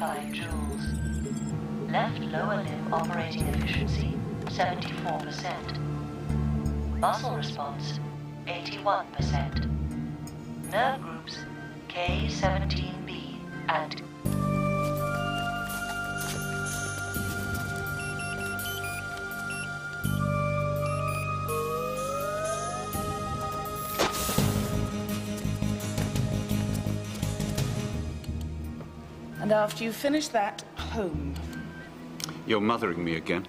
1.5 joules. Left lower limb operating efficiency 74%. Muscle response 81%. Nerve groups K17B and And after you finish that, home. You're mothering me again.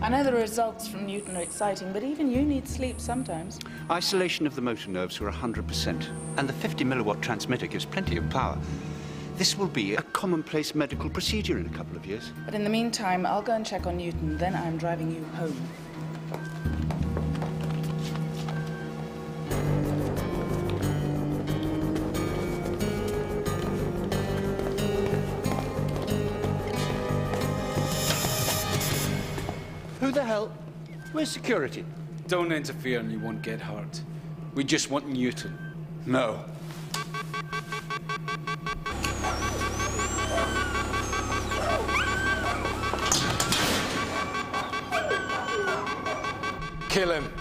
I know the results from Newton are exciting, but even you need sleep sometimes. Isolation of the motor nerves were 100%, and the 50 milliwatt transmitter gives plenty of power. This will be a commonplace medical procedure in a couple of years. But in the meantime, I'll go and check on Newton, then I'm driving you home. The hell? Where's security? Don't interfere and you won't get hurt. We just want Newton. No. Kill him.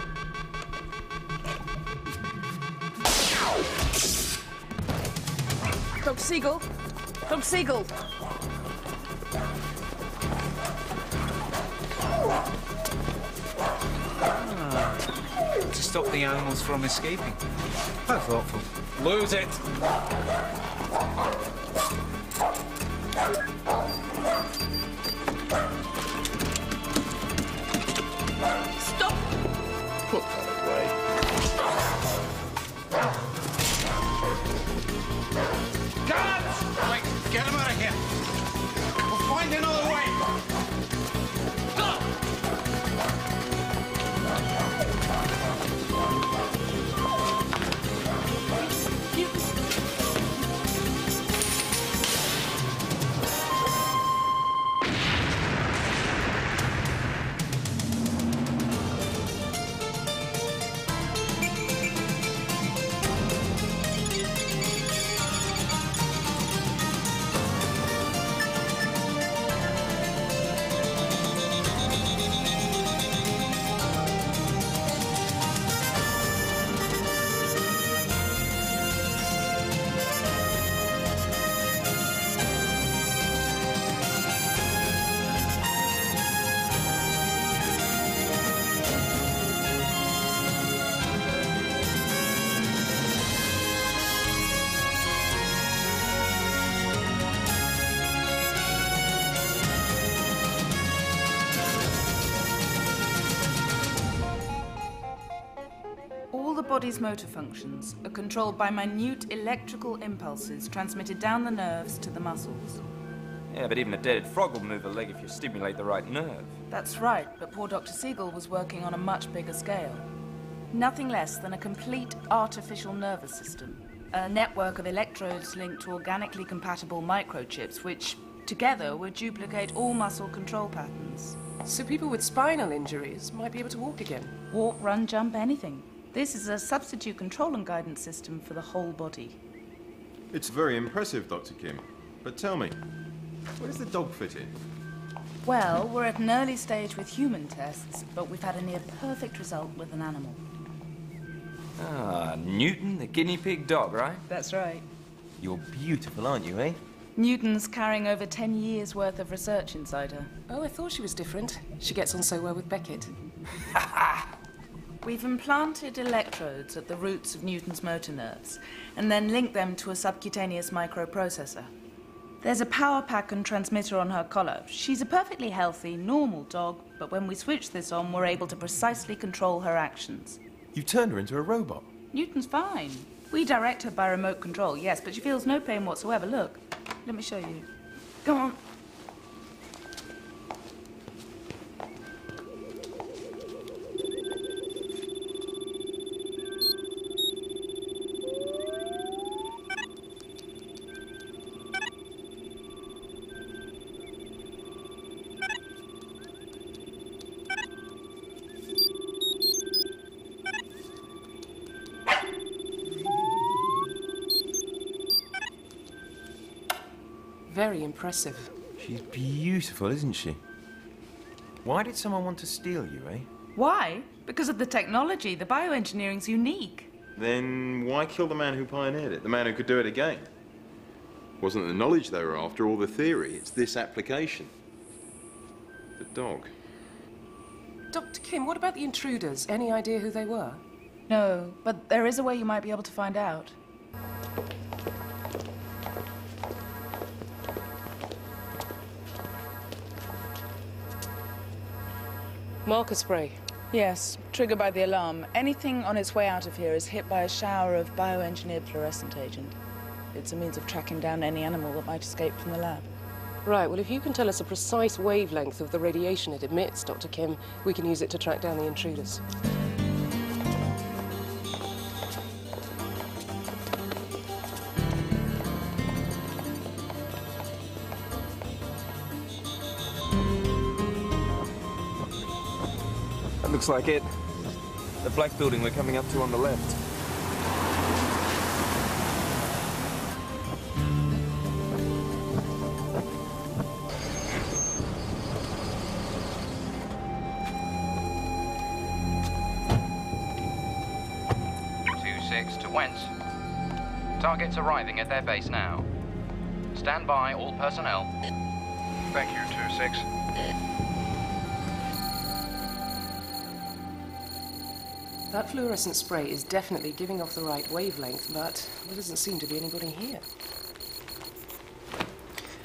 Dr. Siegel! Dr. Siegel! Stop the animals from escaping. How thoughtful. Lose it! Stop! Put that away. Guards! Right, get him out of here. We'll find another way. Body's motor functions are controlled by minute electrical impulses transmitted down the nerves to the muscles. Yeah, but even a dead frog will move a leg if you stimulate the right nerve. That's right, but poor Dr. Siegel was working on a much bigger scale. Nothing less than a complete artificial nervous system. A network of electrodes linked to organically compatible microchips, which together would duplicate all muscle control patterns. So people with spinal injuries might be able to walk again. Walk, run, jump, anything. This is a substitute control and guidance system for the whole body. It's very impressive, Dr. Kim. But tell me, where does the dog fit in? Well, we're at an early stage with human tests, but we've had a near perfect result with an animal. Ah, Newton, the guinea pig dog, right? That's right. You're beautiful, aren't you, eh? Newton's carrying over 10 years' worth of research inside her. Oh, I thought she was different. She gets on so well with Beckett. We've implanted electrodes at the roots of Newton's motor nerves and then linked them to a subcutaneous microprocessor. There's a power pack and transmitter on her collar. She's a perfectly healthy, normal dog, but when we switch this on, we're able to precisely control her actions. You've turned her into a robot. Newton's fine. We direct her by remote control, yes, but she feels no pain whatsoever. Look, let me show you. Come on. Impressive. She's beautiful, isn't she? Why did someone want to steal you, eh? Why? Because of the technology. The bioengineering's unique. Then why kill the man who pioneered it? The man who could do it again? Wasn't the knowledge they were after or the theory? It's this application. The dog. Dr. Kim, what about the intruders? Any idea who they were? No, but there is a way you might be able to find out. Marker spray. Yes, triggered by the alarm. Anything on its way out of here is hit by a shower of bioengineered fluorescent agent. It's a means of tracking down any animal that might escape from the lab. Right, well, if you can tell us a precise wavelength of the radiation it emits, Dr. Kim, we can use it to track down the intruders. Looks like it. The black building we're coming up to on the left. Two six to Wentz. Targets arriving at their base now. Stand by all personnel. Thank you, 2-6. That fluorescent spray is definitely giving off the right wavelength, but there doesn't seem to be anybody here.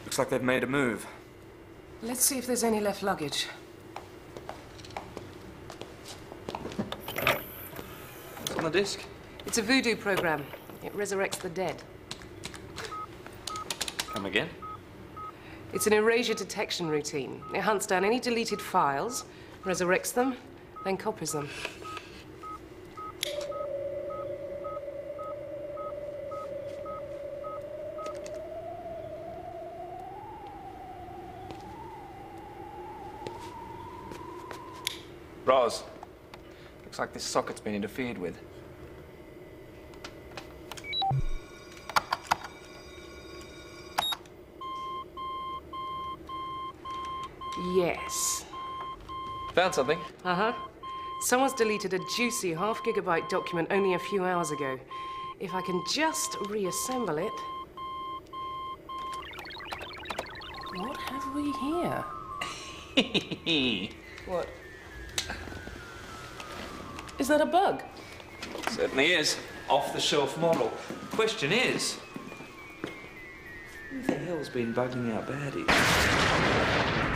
Looks like they've made a move. Let's see if there's any left luggage. What's on the disc? It's a voodoo program. It resurrects the dead. Come again? It's an erasure detection routine. It hunts down any deleted files, resurrects them, then copies them. Roz. Looks like this socket's been interfered with. Yes. Found something. Uh huh. Someone's deleted a juicy half gigabyte document only a few hours ago. If I can just reassemble it. What have we here? What? Is that a bug? Certainly is. Off the shelf model. Question is who the hell's been bugging out baddies?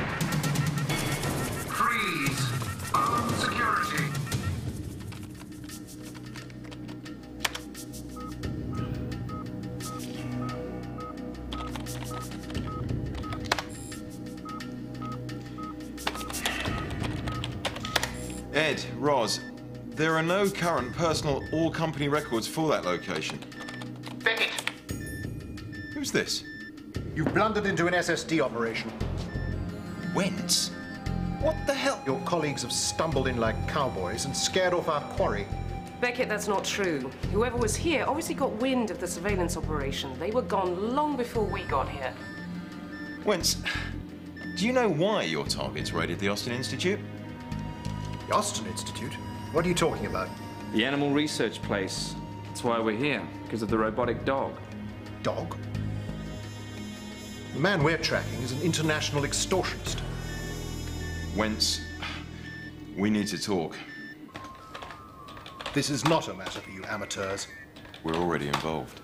There are no current personal or company records for that location. Beckett! Who's this? You've blundered into an SSD operation. Wentz? What the hell? Your colleagues have stumbled in like cowboys and scared off our quarry. Beckett, that's not true. Whoever was here obviously got wind of the surveillance operation. They were gone long before we got here. Wentz, do you know why your targets raided the Austin Institute? The Austin Institute? What are you talking about? The animal research place. That's why we're here, because of the robotic dog. Dog? The man we're tracking is an international extortionist. Wentz, we need to talk. This is not a matter for you amateurs. We're already involved.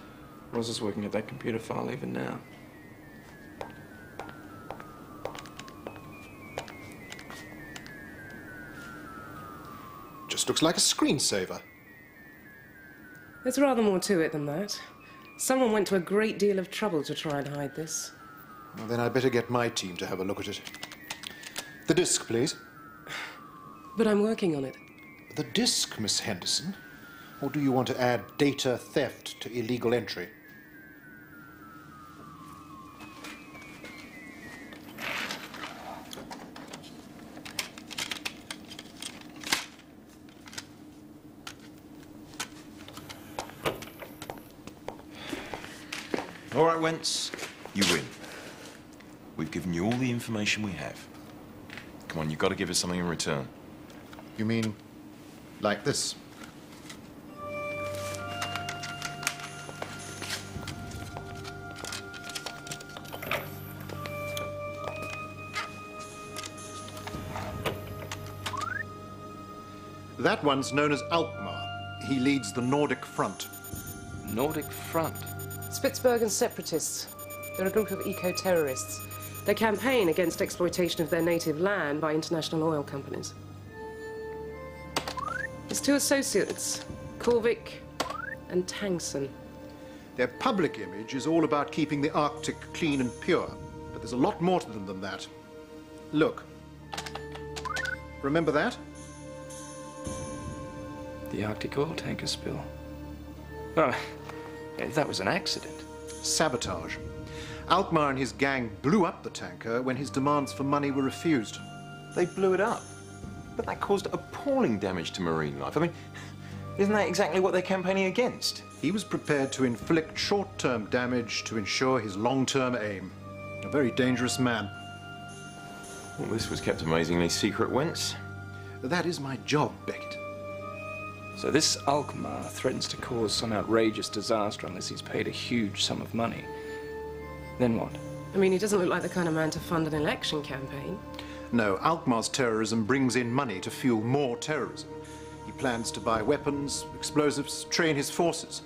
Roz is working at that computer file even now. Looks like a screensaver. There's rather more to it than that. Someone went to a great deal of trouble to try and hide this. Well, then I'd better get my team to have a look at it. The disk, please. But I'm working on it. The disk, Miss Henderson? Or do you want to add data theft to illegal entry? All right, Wentz, you win. We've given you all the information we have. Come on, you've got to give us something in return. You mean like this? That one's known as Alkmaar. He leads the Nordic Front. Nordic Front? Spitsbergen separatists. They're a group of eco-terrorists. They campaign against exploitation of their native land by international oil companies. His two associates, Korvik and Tangson. Their public image is all about keeping the Arctic clean and pure, but there's a lot more to them than that. Look. Remember that? The Arctic oil tanker spill. Well, that was an accident. Sabotage. Alkmaar and his gang blew up the tanker when his demands for money were refused. They blew it up. But that caused appalling damage to marine life. I mean, isn't that exactly what they're campaigning against? He was prepared to inflict short-term damage to ensure his long-term aim. A very dangerous man. Well, this was kept amazingly secret, Wentz. That is my job, Beckett. So this Alkmaar threatens to cause some outrageous disaster unless he's paid a huge sum of money. Then what? I mean, he doesn't look like the kind of man to fund an election campaign. No, Alkmaar's terrorism brings in money to fuel more terrorism. He plans to buy weapons, explosives, train his forces.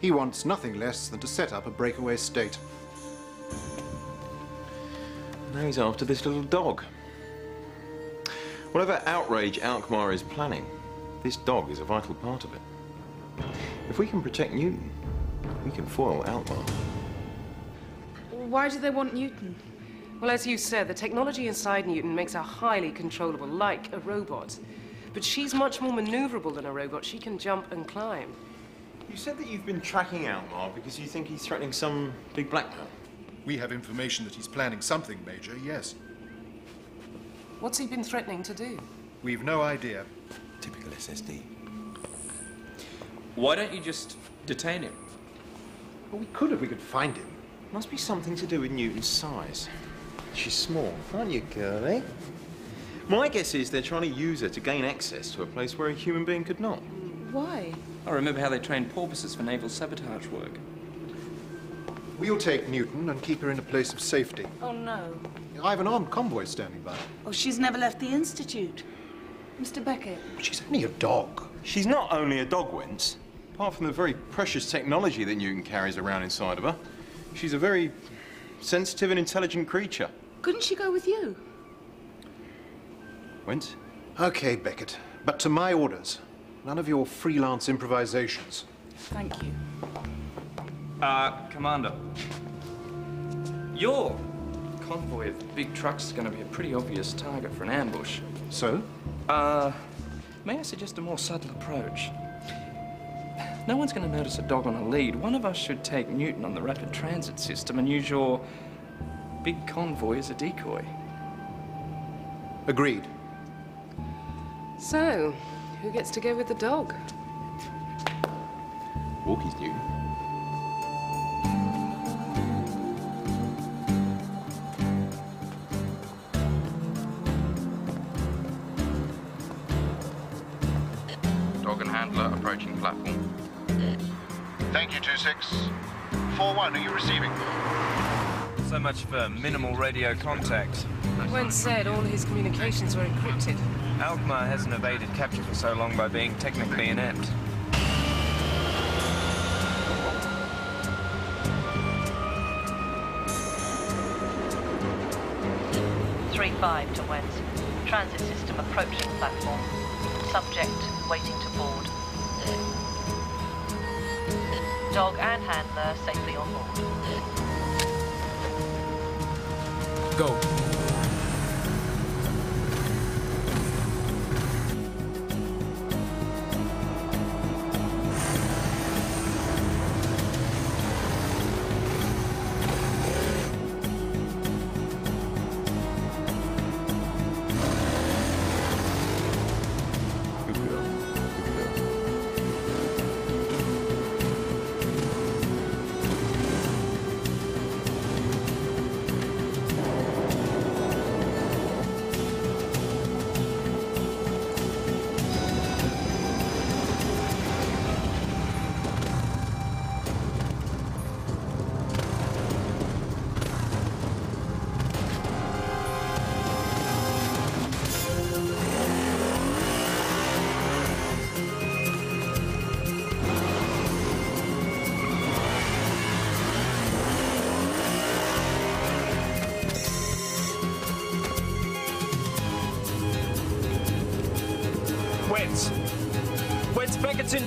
He wants nothing less than to set up a breakaway state. Now he's after this little dog. Whatever outrage Alkmaar is planning, this dog is a vital part of it. If we can protect Newton, we can foil Alkmaar. Why do they want Newton? Well, as you said, the technology inside Newton makes her highly controllable, like a robot. But she's much more maneuverable than a robot. She can jump and climb. You said that you've been tracking Alkmaar because you think he's threatening some big blackmail. We have information that he's planning something major, yes. What's he been threatening to do? We've no idea. Typical SSD. Why don't you just detain him? Well, we could if we could find him. Must be something to do with Newton's size. She's small, aren't you, girlie? My guess is they're trying to use her to gain access to a place where a human being could not. Why? I remember how they trained porpoises for naval sabotage work. We'll take Newton and keep her in a place of safety. Oh, no. I have an armed convoy standing by. Oh, she's never left the Institute. Mr. Beckett. She's only a dog. She's not only a dog, Wentz. Apart from the very precious technology that Newton carries around inside of her, she's a very sensitive and intelligent creature. Couldn't she go with you? Wentz? Okay, Beckett. But to my orders. None of your freelance improvisations. Thank you. Uh, Commander. Your convoy of big trucks is going to be a pretty obvious target for an ambush. So? Uh, may I suggest a more subtle approach? No one's going to notice a dog on a lead. One of us should take Newton on the rapid transit system and use your big convoy as a decoy. Agreed. So, who gets to go with the dog? Walkie's Newton. 4-1, are you receiving? So much for minimal radio contact. Wentz said all his communications were encrypted. Alkmaar hasn't evaded capture for so long by being technically inept. Three five to Wentz. Transit system approaching platform. Subject waiting to board. Dog and handler safely on board. Go.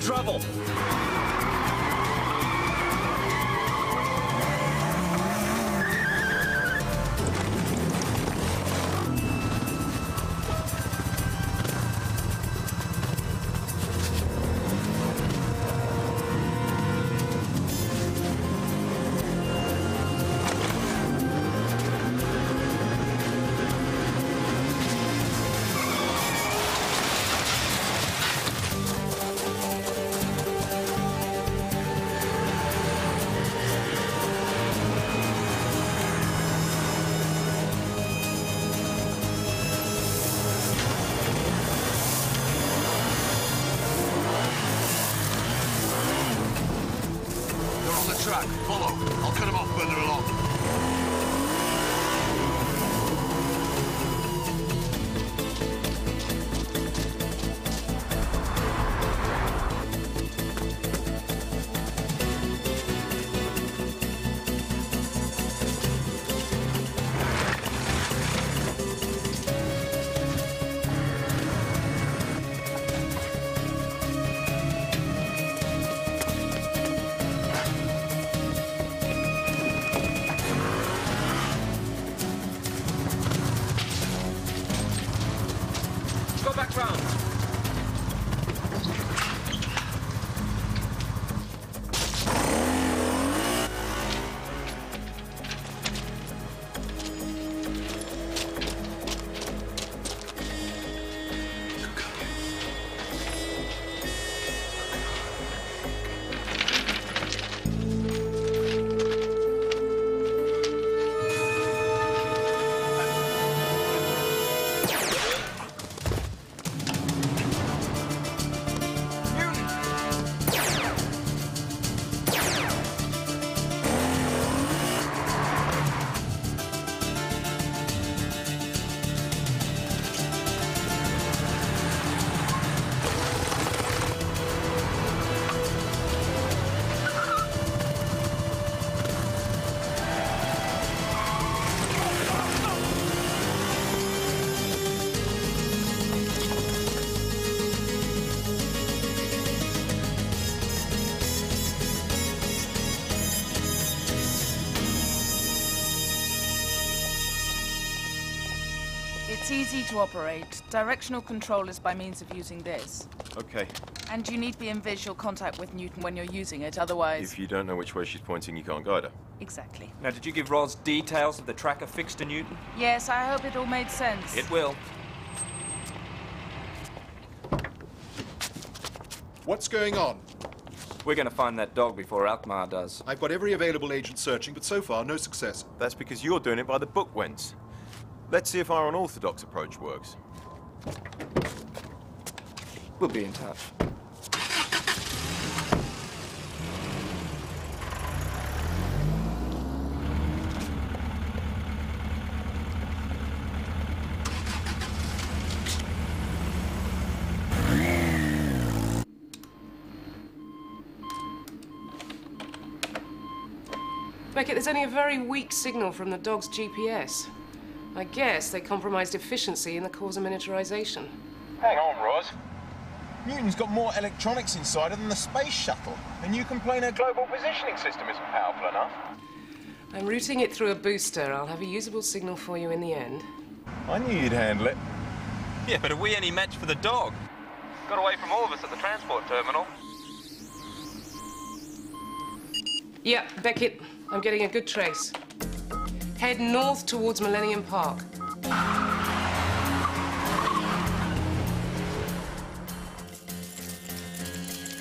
Trouble. Easy to operate. Directional control is by means of using this. Okay. And you need to be in visual contact with Newton when you're using it, otherwise... If you don't know which way she's pointing, you can't guide her. Exactly. Now, did you give Roz details of the tracker fixed to Newton? Yes, I hope it all made sense. It will. What's going on? We're gonna find that dog before Alkmaar does. I've got every available agent searching, but so far, no success. That's because you're doing it by the book, Wentz. Let's see if our unorthodox approach works. We'll be in touch. Beckett, there's only a very weak signal from the dog's GPS. I guess they compromised efficiency in the cause of miniaturization. Hang on, Roz. Newton's got more electronics inside her than the space shuttle, and you complain her global positioning system isn't powerful enough. I'm routing it through a booster. I'll have a usable signal for you in the end. I knew you'd handle it. Yeah, but are we any match for the dog? Got away from all of us at the transport terminal. Yeah, Beckett, I'm getting a good trace. Head north towards Millennium Park.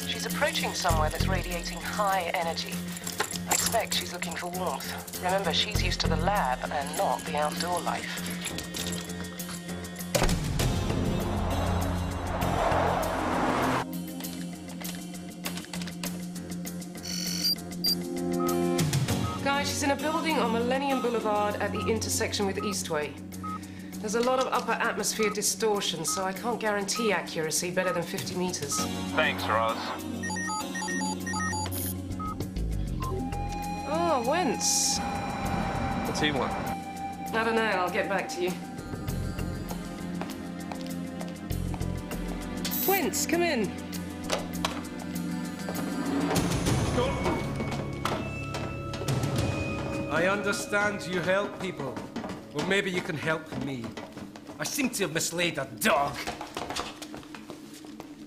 She's approaching somewhere that's radiating high energy. I expect she's looking for warmth. Remember, she's used to the lab and not the outdoor life. She's in a building on Millennium Boulevard at the intersection with Eastway. There's a lot of upper atmosphere distortion, so I can't guarantee accuracy better than 50 meters. Thanks, Roz. Oh, Wentz. What's he want? I don't know, I'll get back to you. Wentz, come in. I understand you help people. Well, maybe you can help me. I seem to have mislaid a dog.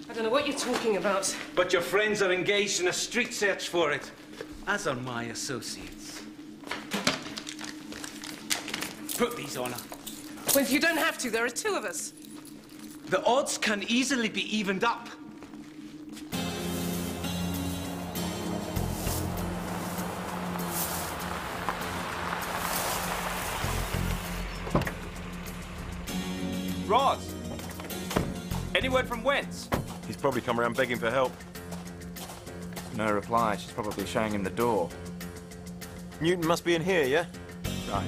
I don't know what you're talking about. But your friends are engaged in a street search for it, as are my associates. Put these on her. Well, you don't have to. There are two of us. The odds can easily be evened up. Probably come around begging for help. No reply. She's probably showing him the door. Newton must be in here, yeah? Right.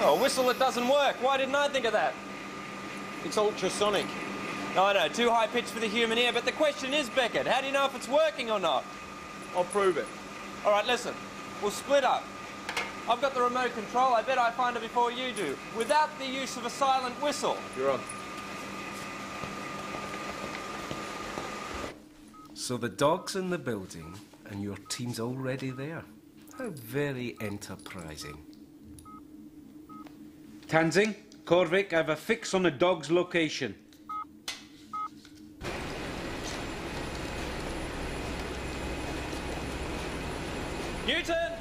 Oh, a whistle that doesn't work. Why didn't I think of that? It's ultrasonic. I know, too high pitched for the human ear, but the question is, Beckett, how do you know if it's working or not? I'll prove it. All right, listen. We'll split up. I've got the remote control. I bet I find it before you do, without the use of a silent whistle. You're on. So the dog's in the building, and your team's already there. How very enterprising. Tanzing, Korvik, I have a fix on the dog's location. Newton!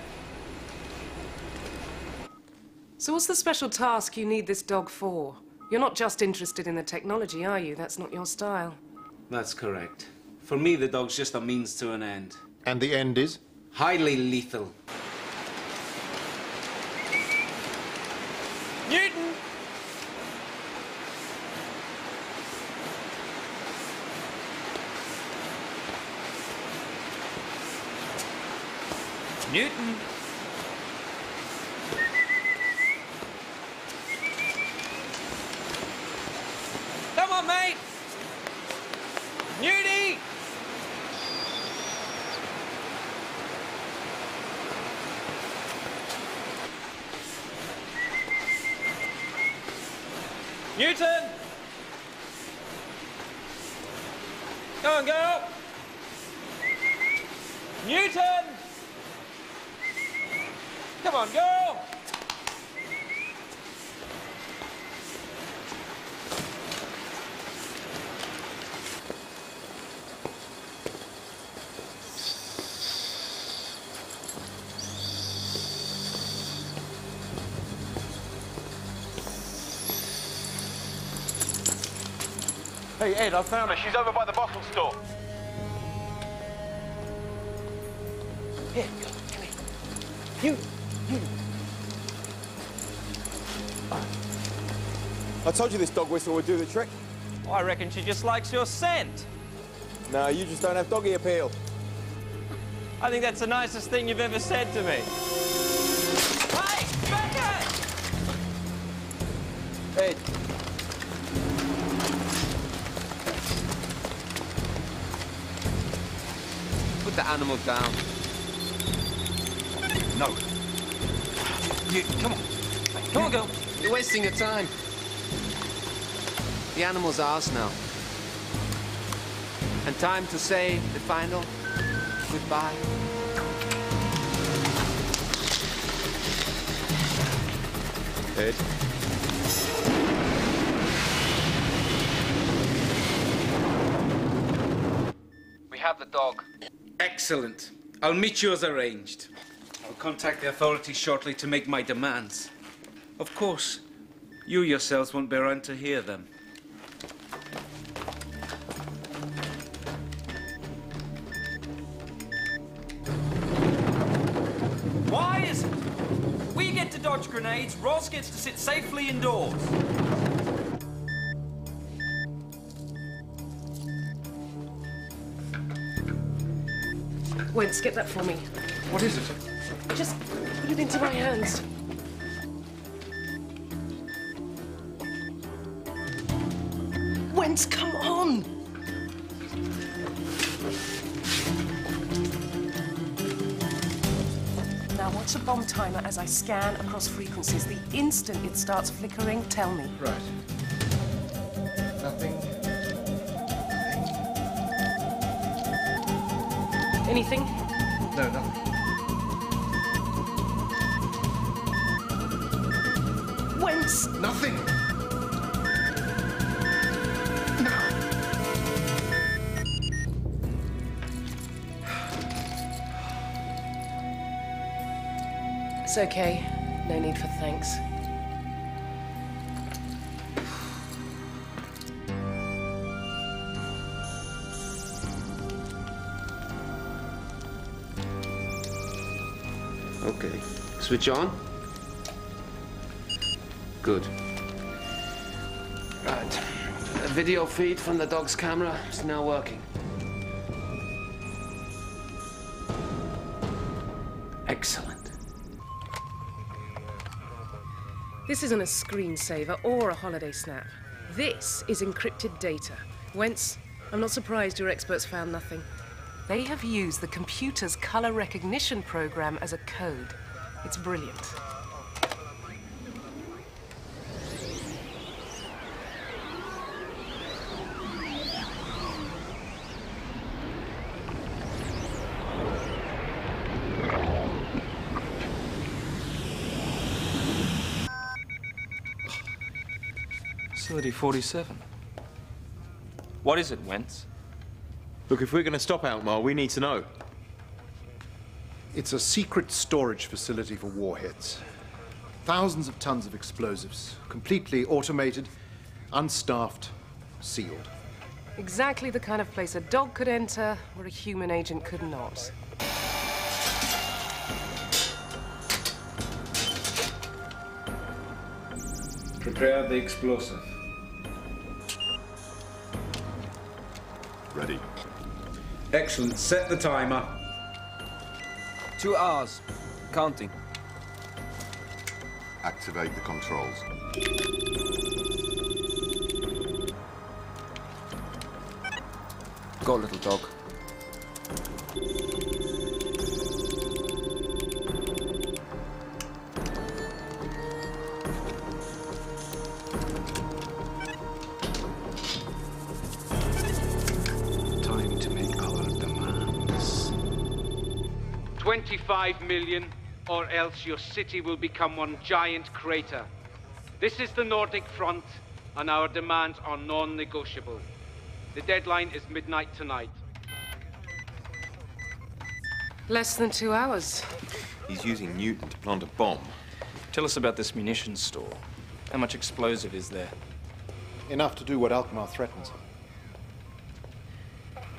So what's the special task you need this dog for? You're not just interested in the technology, are you? That's not your style. That's correct. For me, the dog's just a means to an end. And the end is? Highly lethal. Newton! Newton! Come on, mate! Newty! Newton! Come on, girl! Newton! Come on, girl! Hey, Ed, I found her. She's over by the bottle store. Here, come here. You, you. I told you this dog whistle would do the trick. I reckon she just likes your scent. No, you just don't have doggy appeal. I think that's the nicest thing you've ever said to me. Animal down. No. You, come on. Come on, girl. You're wasting your time. The animal's ours now. And time to say the final goodbye. Ed. Excellent. I'll meet you as arranged. I'll contact the authorities shortly to make my demands. Of course, you yourselves won't be around to hear them. Why is it? We get to dodge grenades, Roz gets to sit safely indoors. Get that for me. What is it? Just put it into my hands. Wentz, come on! Now watch the bomb timer as I scan across frequencies. The instant it starts flickering, tell me. Right. Nothing. Anything? No, nothing. Wentz? Nothing. It's okay. No need for thanks. Switch on. Good. Right. The video feed from the dog's camera is now working. Excellent. This isn't a screensaver or a holiday snap. This is encrypted data. Wentz, I'm not surprised your experts found nothing. They have used the computer's color recognition program as a code. It's brilliant. Facility 47. What is it, Wentz? Look, if we're going to stop Alkmaar, we need to know. It's a secret storage facility for warheads. Thousands of tons of explosives, completely automated, unstaffed, sealed. Exactly the kind of place a dog could enter or a human agent could not. Prepare the explosive. Ready. Excellent. Set the timer. Two hours. Counting. Activate the controls. Go, little dog. 25 million, or else your city will become one giant crater. This is the Nordic front, and our demands are non-negotiable. The deadline is midnight tonight. Less than two hours. He's using Newton to plant a bomb. Tell us about this munitions store. How much explosive is there? Enough to do what Alkmaar threatens.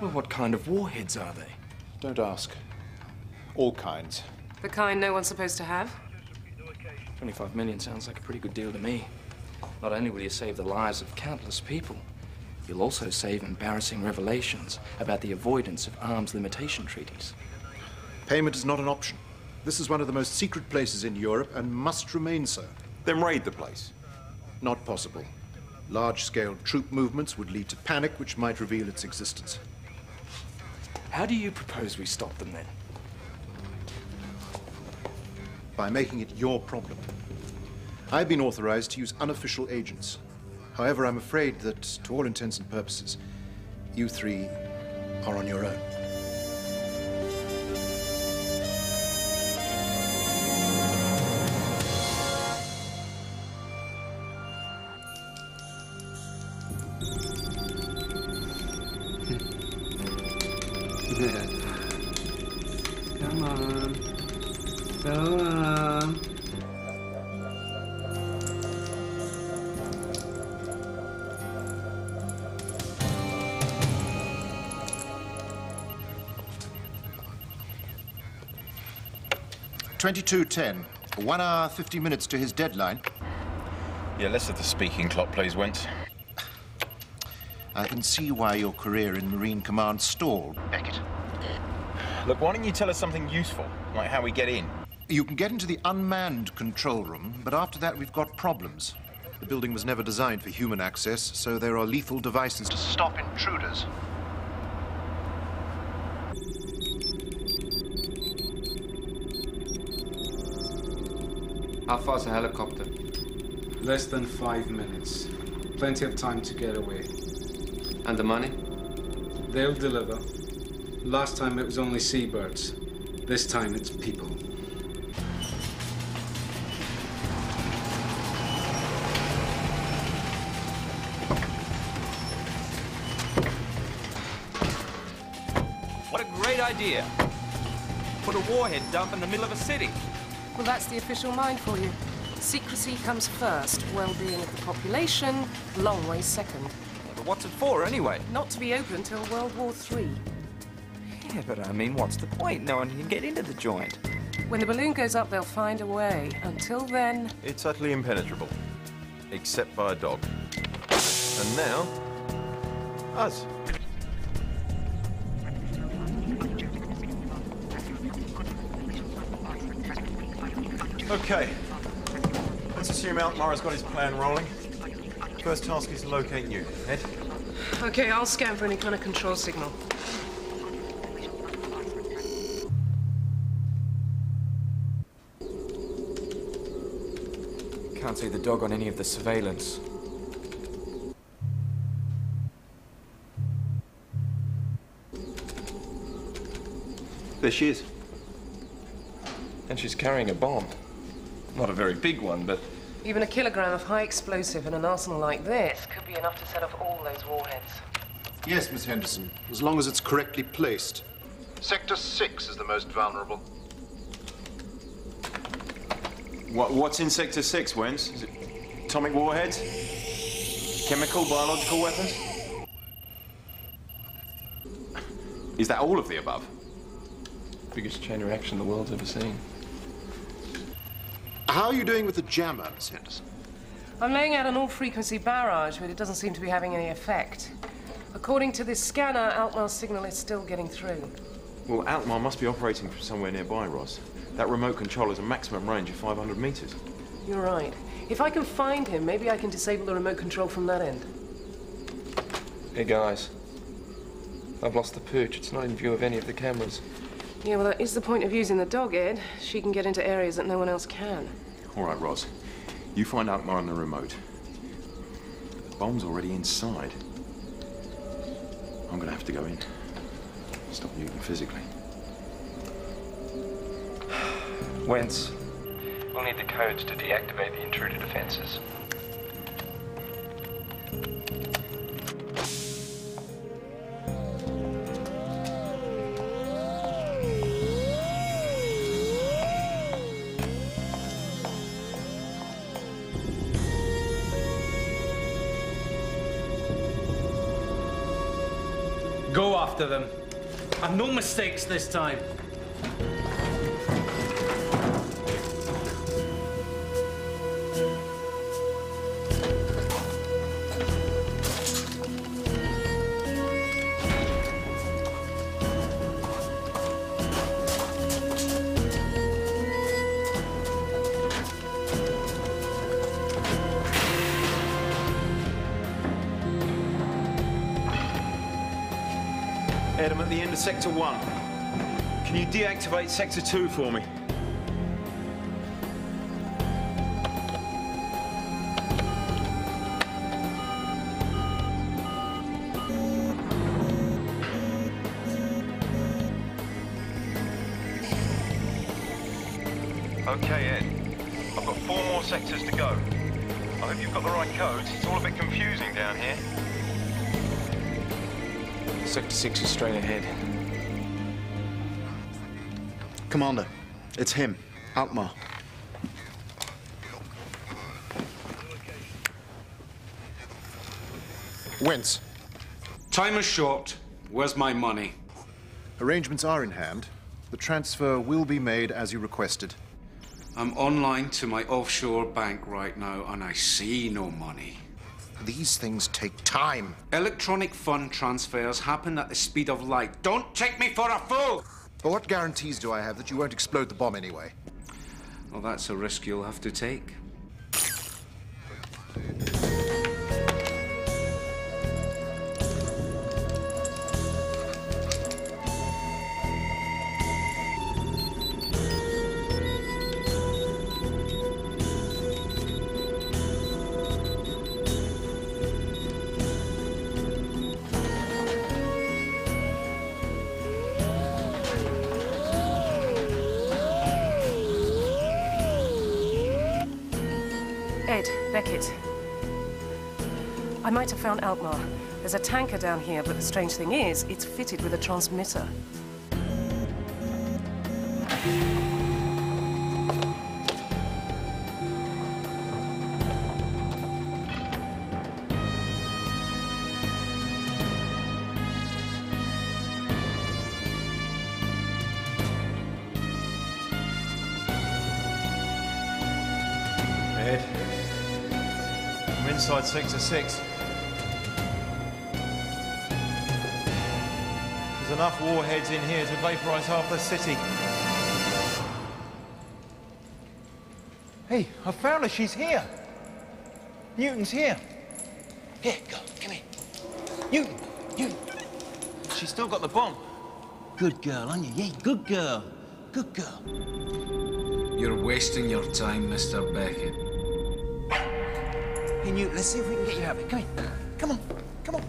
Well, what kind of warheads are they? Don't ask. All kinds. The kind no one's supposed to have. 25 million sounds like a pretty good deal to me. Not only will you save the lives of countless people, you'll also save embarrassing revelations about the avoidance of arms limitation treaties. Payment is not an option. This is one of the most secret places in Europe and must remain so. Then raid the place. Not possible. Large-scale troop movements would lead to panic which might reveal its existence. How do you propose we stop them then? By making it your problem. I've been authorized to use unofficial agents. However, I'm afraid that, to all intents and purposes, you three are on your own. 22.10, one hour, 50 minutes to his deadline. Yeah, less of the speaking clock, please, Wentz. I can see why your career in Marine Command stalled, Beckett. Look, why don't you tell us something useful, like how we get in? You can get into the unmanned control room, but after that we've got problems. The building was never designed for human access, so there are lethal devices to stop intruders. How far's a helicopter? Less than five minutes. Plenty of time to get away. And the money? They'll deliver. Last time it was only seabirds. This time it's people. What a great idea. Put a warhead dump in the middle of a city. Well, that's the official mind for you. Secrecy comes first, well-being of the population, long way second. But what's it for, anyway? Not to be open till World War III. Yeah, but I mean, what's the point? No one can get into the joint. When the balloon goes up, they'll find a way. Until then... It's utterly impenetrable. Except by a dog. And now, us. Okay. Let's assume Altmara's got his plan rolling. First task is to locate you. Ed? Okay, I'll scan for any kind of control signal. Can't see the dog on any of the surveillance. There she is. And she's carrying a bomb. Not a very big one, but Even a kilogram of high explosive in an arsenal like this could be enough to set off all those warheads. Yes, Miss Henderson, as long as it's correctly placed. Sector 6 is the most vulnerable. What, what's in Sector 6, Wentz? Is it atomic warheads? Chemical, biological weapons? Is that all of the above? biggest chain reaction the world's ever seen. How are you doing with the jammer, Miss Henderson? I'm laying out an all-frequency barrage, but it doesn't seem to be having any effect. According to this scanner, Altmar's signal is still getting through. Well, Altmar must be operating from somewhere nearby, Roz. That remote control has a maximum range of 500 meters. You're right. If I can find him, maybe I can disable the remote control from that end. Hey, guys. I've lost the perch. It's not in view of any of the cameras. Yeah, well, that is the point of using the dog, Ed. She can get into areas that no one else can. All right, Roz. You find Altmar on the remote. The bomb's already inside. I'm gonna have to go in. Stop you even physically. Wentz, we'll need the codes to deactivate the intruder defenses. After them. And no mistakes this time. The end of Sector 1. Can you deactivate Sector 2 for me? Sector 6 is straight ahead. Commander, it's him, Altmar. Wentz? Time is short. Where's my money? Arrangements are in hand. The transfer will be made as you requested. I'm online to my offshore bank right now, and I see no money. These things take time. Electronic fund transfers happen at the speed of light. Don't take me for a fool! But what guarantees do I have that you won't explode the bomb anyway? Well, that's a risk you'll have to take. Beckett. I might have found Alkmaar. There's a tanker down here, but the strange thing is, it's fitted with a transmitter. Inside Sector 6. There's enough warheads in here to vaporize half the city. Hey, I found her. She's here. Newton's here. Here, go. Come here. Newton. Newton. She's still got the bomb. Good girl, aren't you? Yeah, good girl. Good girl. You're wasting your time, Mr. Beckett. Hey, Newt, let's see if we can get you out of it. Come here. Come on. Come on.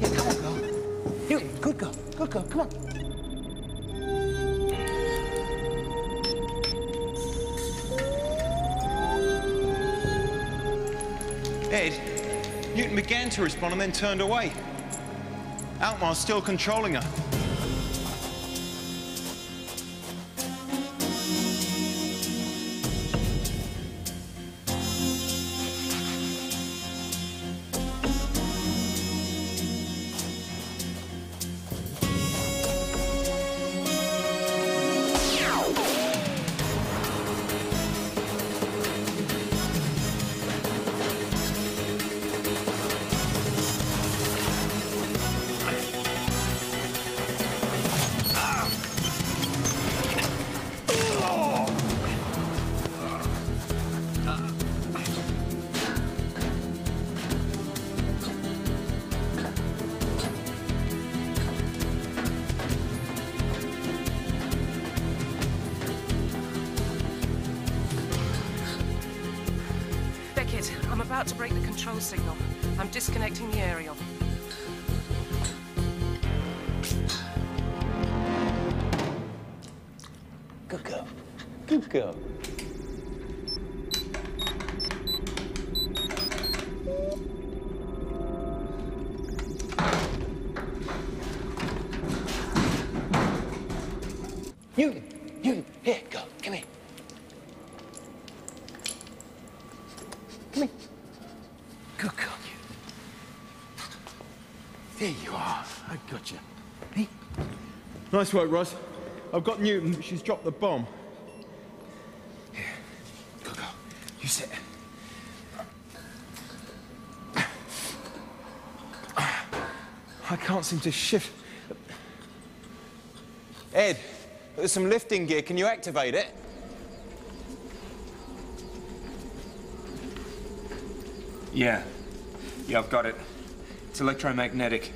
Yeah, come on, girl. Newton, good girl. Good girl. Come on. Ed, Newton began to respond and then turned away. Alkmaar's still controlling her. Newton, Newton, here, go, come here. Come here. Good girl, Newton. There you are. I got you. Hey, Nice work, Roz. I've got Newton, but she's dropped the bomb. Good go. You sit. I can't seem to shift. Ed, there's some lifting gear. Can you activate it? Yeah. Yeah, I've got it. It's electromagnetic.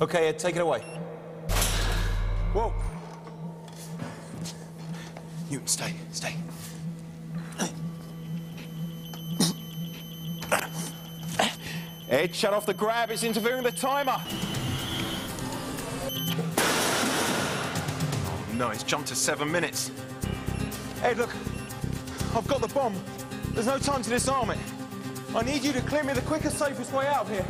Okay, Ed, take it away. Whoa. Newton, stay, stay. Ed, shut off the grab. It's interfering with the timer. Oh, no, it's jumped to seven minutes. Ed, look. I've got the bomb. There's no time to disarm it. I need you to clear me the quickest, safest way out of here.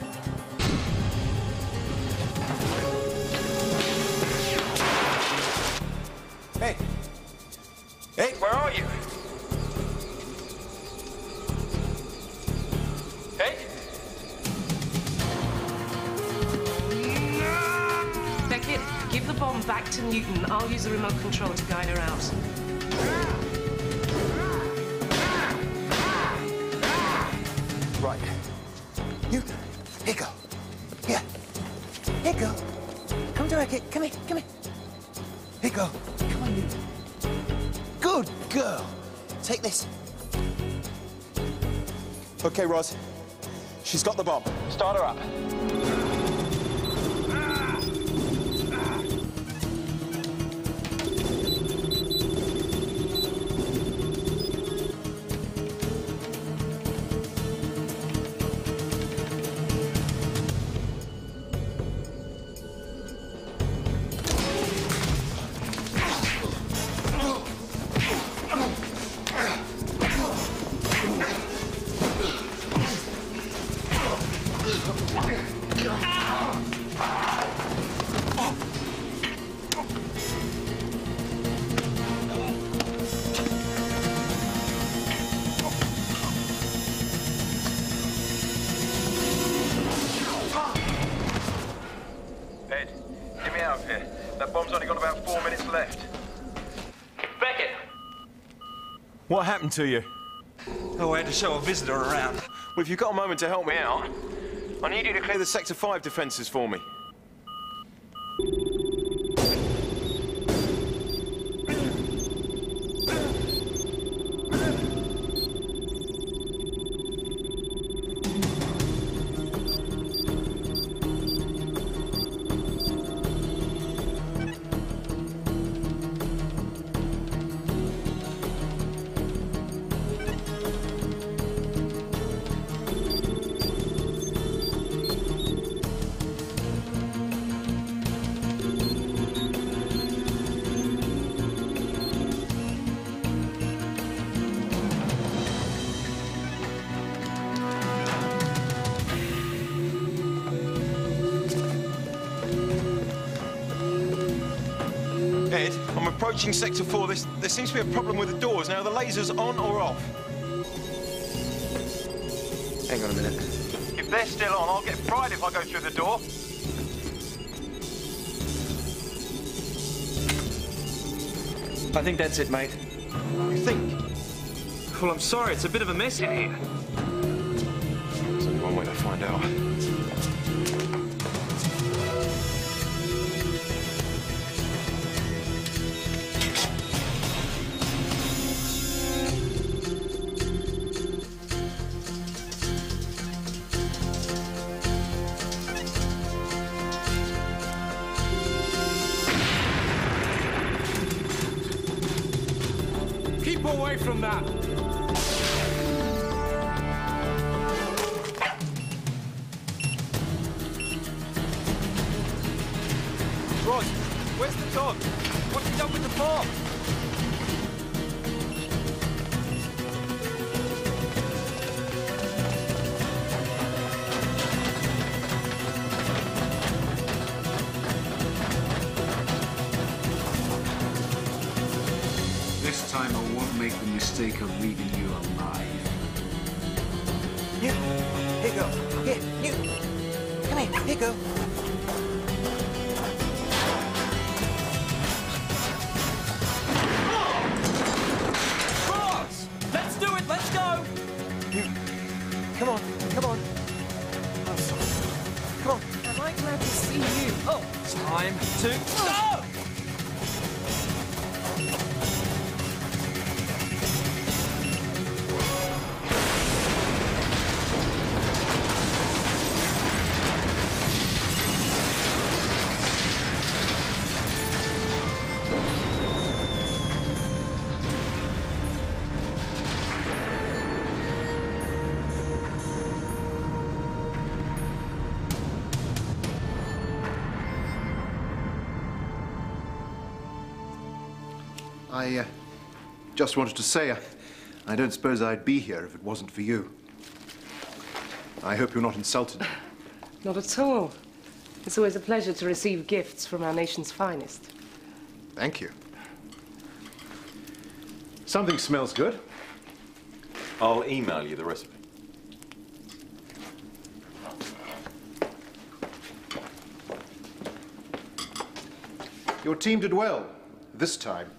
Roz. She's got the bomb. Start her up. What happened to you? Oh, I had to show a visitor around. Well, if you've got a moment to help me out, I need you to clear the Sector 5 defences for me. Approaching Sector 4. There's, there seems to be a problem with the doors. Now, are the lasers on or off? Hang on a minute. If they're still on, I'll get fried if I go through the door. I think that's it, mate. You think? Well, I'm sorry, it's a bit of a mess in here. There's only one way to find out. Newton, here go. Here, Newton. Come here, here go. Roz! Let's do it, let's go! Come on, come on. Oh, come on. Am I glad to see you? Oh, Time to oh. go! Just wanted to say, I, I don't suppose I'd be here if it wasn't for you. I hope you're not insulted. not at all. It's always a pleasure to receive gifts from our nation's finest. Thank you. Something smells good. I'll email you the recipe. Your team did well. This time.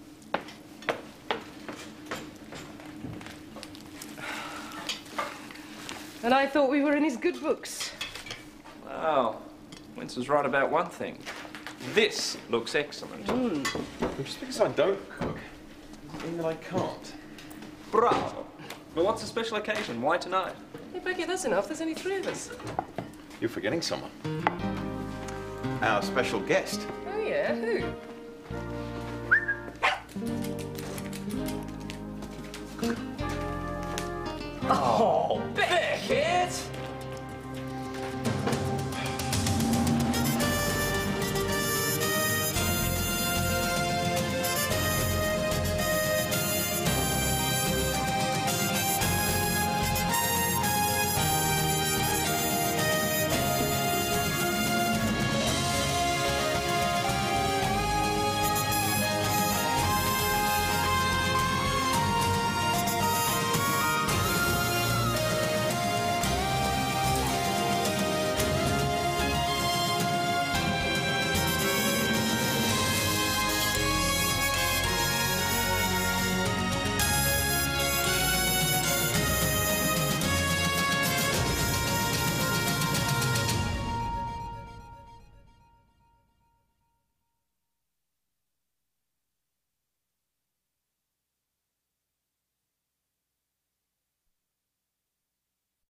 And I thought we were in his good books. Well, Wentz was right about one thing. This looks excellent. Hmm. Just because I don't cook doesn't mean that I can't. Bravo. Well, what's the special occasion? Why tonight? Hey, Becky, that's enough. There's only three of us. You're forgetting someone. Our special guest. Oh, yeah? Who?